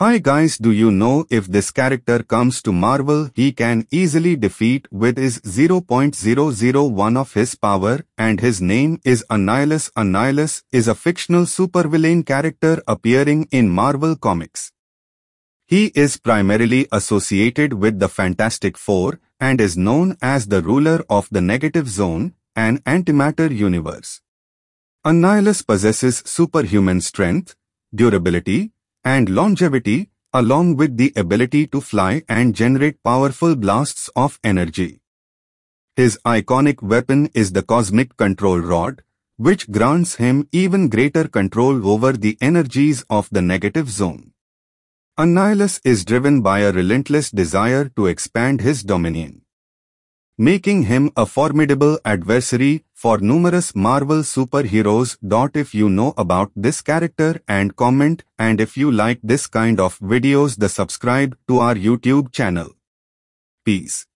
Hi guys do you know if this character comes to Marvel he can easily defeat with his 0.001 of his power and his name is Annihilus. Annihilus is a fictional supervillain character appearing in Marvel Comics. He is primarily associated with the Fantastic Four and is known as the ruler of the negative zone, an antimatter universe. Annihilus possesses superhuman strength, durability, and longevity, along with the ability to fly and generate powerful blasts of energy. His iconic weapon is the Cosmic Control Rod, which grants him even greater control over the energies of the negative zone. Annihilus is driven by a relentless desire to expand his dominion, making him a formidable adversary for numerous Marvel superheroes. If you know about this character and comment and if you like this kind of videos the subscribe to our YouTube channel. Peace.